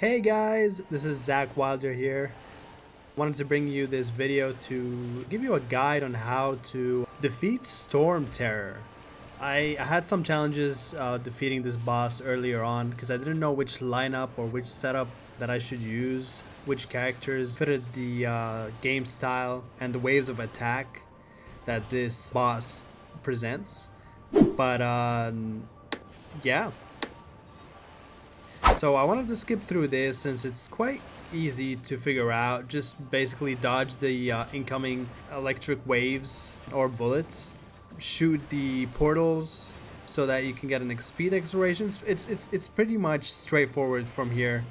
Hey guys, this is Zak Wylder here. Wanted to bring you this video to give you a guide on how to defeat Stormterror. I, I had some challenges uh, defeating this boss earlier on because I didn't know which lineup or which setup that I should use, which characters fitted the uh, game style and the waves of attack that this boss presents. But um, yeah, so I wanted to skip through this since it's quite easy to figure out. Just basically dodge the uh, incoming electric waves or bullets. Shoot the portals so that you can get an speed acceleration. It's, it's, it's pretty much straightforward from here.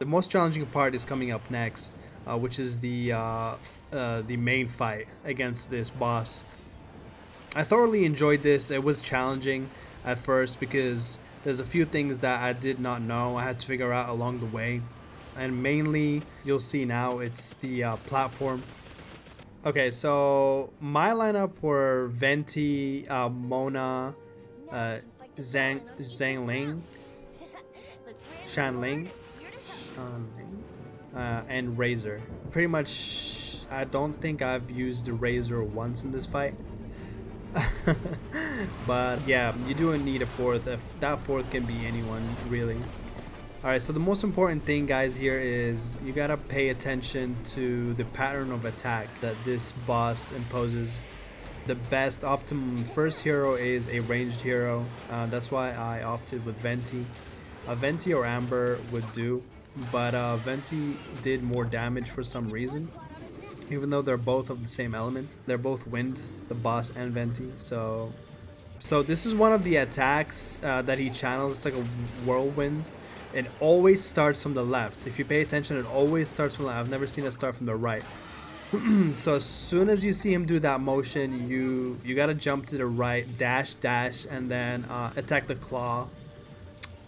The most challenging part is coming up next, uh, which is the, uh, uh the main fight against this boss. I thoroughly enjoyed this. It was challenging at first because there's a few things that I did not know I had to figure out along the way. And mainly you'll see now it's the uh, platform. Okay so my lineup were Venti, uh, Mona, uh, Zhang, Zhang Ling, Shan Ling, Shan Ling uh, and Razor. Pretty much I don't think I've used the Razor once in this fight but yeah, you do need a fourth. If that fourth can be anyone, really. Alright, so the most important thing, guys, here is you gotta pay attention to the pattern of attack that this boss imposes. The best optimum first hero is a ranged hero. Uh, that's why I opted with Venti. A Venti or Amber would do, but uh, Venti did more damage for some reason even though they're both of the same element. They're both wind, the boss and Venti. So, so this is one of the attacks uh, that he channels. It's like a whirlwind. It always starts from the left. If you pay attention, it always starts from the left. I've never seen it start from the right. so as soon as you see him do that motion, you you gotta jump to the right, dash, dash, and then uh, attack the claw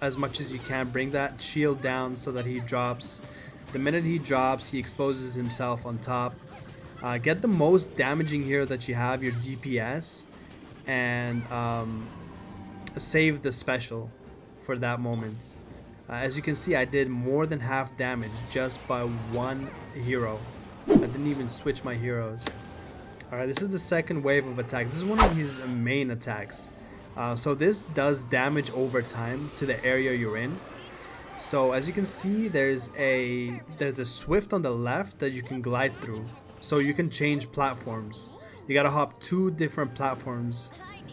as much as you can. Bring that shield down so that he drops the minute he drops, he exposes himself on top. Uh, get the most damaging hero that you have, your DPS, and um, save the special for that moment. Uh, as you can see, I did more than half damage just by one hero. I didn't even switch my heroes. Alright, this is the second wave of attack. This is one of his main attacks. Uh, so this does damage over time to the area you're in. So as you can see, there's a there's a swift on the left that you can glide through. So you can change platforms. You gotta hop two different platforms.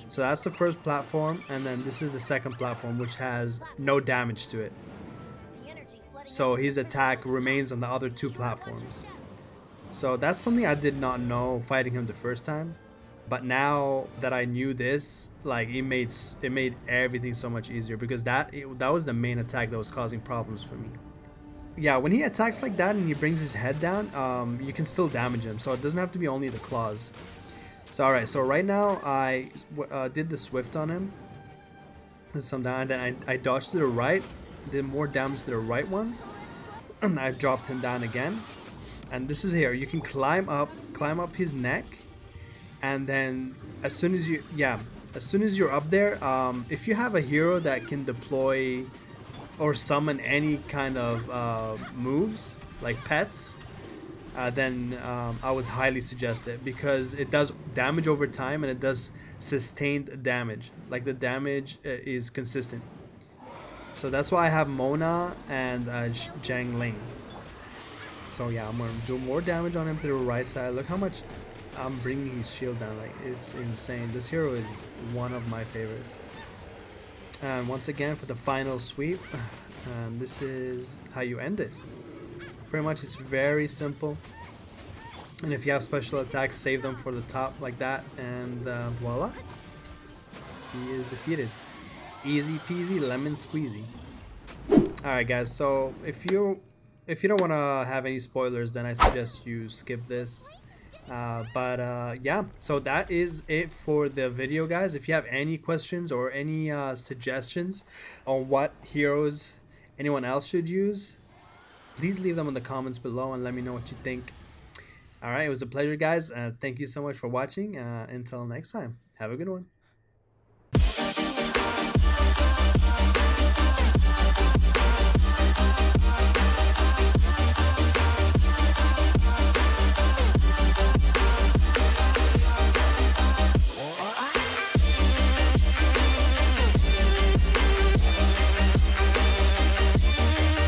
So that's the first platform, and then this is the second platform, which has no damage to it. So his attack remains on the other two platforms. So that's something I did not know fighting him the first time but now that I knew this, like it made it made everything so much easier because that it, that was the main attack that was causing problems for me. Yeah, when he attacks like that and he brings his head down, um, you can still damage him. So it doesn't have to be only the claws. So alright, so right now I uh, did the swift on him. Some down, then I, I dodged to the right, did more damage to the right one, and I dropped him down again. And this is here, you can climb up, climb up his neck, and then as soon as you yeah as soon as you're up there um, if you have a hero that can deploy or summon any kind of uh, moves like pets uh, then um, I would highly suggest it because it does damage over time and it does sustained damage. Like the damage uh, is consistent. So that's why I have Mona and uh, Zhang Ling so yeah I'm gonna do more damage on him to the right side look how much I'm bringing his shield down. Like it's insane. This hero is one of my favorites. And once again for the final sweep, and this is how you end it. Pretty much, it's very simple. And if you have special attacks, save them for the top like that, and uh, voila, he is defeated. Easy peasy, lemon squeezy. All right, guys. So if you if you don't want to have any spoilers, then I suggest you skip this. Uh, but uh, yeah so that is it for the video guys. If you have any questions or any uh, suggestions on what heroes anyone else should use please leave them in the comments below and let me know what you think. All right it was a pleasure guys. Uh, thank you so much for watching. Uh, until next time have a good one